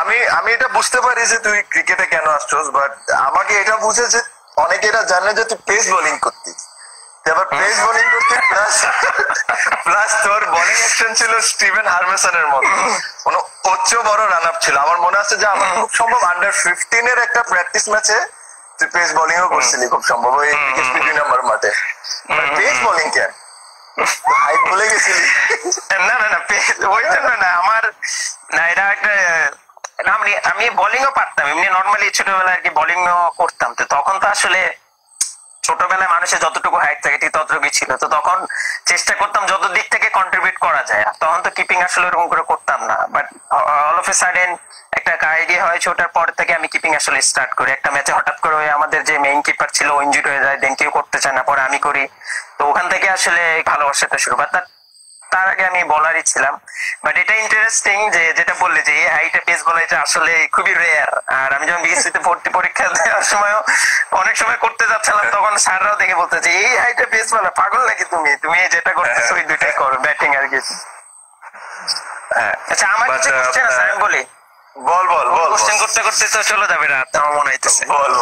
আমি আমি এটা বুঝতে পারি যে তুই ক্রিকেটে কেন আসছস বাট আমাকে এটা বুঝে যে অনেকে এটা জানে যে তুই পেস বোলিং করতিস। আবার পেস বোলিং করতে প্লাস প্লাস তোর বোলিং অ্যাকশন ছিল স্টিভেন হারমেসনের মতো। কোনো উচ্চ বড় রান আপ ছিল। আমার মনে আছে যে আমার খুব সম্ভব আন্ডার ফিফটিন এর একটা প্র্যাকটিস ম্যাচে তুই পেস বোলিংও করছিলি খুব সম্ভব ওই দুই নম্বর মাঠে। পেস বোলিং কেন? হাইট ভুলে গেছিলি। না না না ওই জন্য না আমার না এটা একটা না, আমি আমি বোলিংও পারতাম এমনি নর্মালি ছোটবেলায় আর কি বোলিংও করতাম। তো তখন তো আসলে ছোটবেলায় মানুষের যতটুকু হাইট থাকে ঠিক ততটুকুই ছিল। তো তখন চেষ্টা করতাম যত দিক থেকে কন্ট্রিবিউট করা যায়। আর তখন তো কিপিং আসলে ওরকম করে করতাম না। But all of a sudden একটা আইডিয়া হয় ওটার পর থেকে আমি কিপিং আসলে স্টার্ট করি। একটা ম্যাচে হঠাৎ করে আমাদের যে মেইন কিপার ছিল ইনজুরি হয়ে যায় দেন কেউ করতে চায় না পরে আমি করি। তো ওখান থেকে আসলে ভালোবাসাটা শুরু। বাট তার আগে আমি বলারই ছিলাম। বাট এটা ইন্টারেস্টিং যে যেটা বললে যে এই হাইটে পেস বলা এটা আসলে খুবই রেয়ার আর আমি যখন বিএসসিতে ভর্তি পরীক্ষা দেওয়ার সময় অনেক সময় করতে যাচ্ছিলাম তখন স্যাররাও দেখে বলতে যে এই হাইটে পেস বলা পাগল নাকি তুমি? তুমি যেটা করতেছো ওই দুইটাই করো ব্যাটিং আর কিছু হ্যাঁ। আচ্ছা আমার কিছু কোশ্চেন আছে আমি বলি। বল বল বল কোশ্চেন করতে করতে তো চলে যাবে রাত আমার মনে হইতেছে। বল।